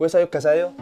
Huesayo Casayo.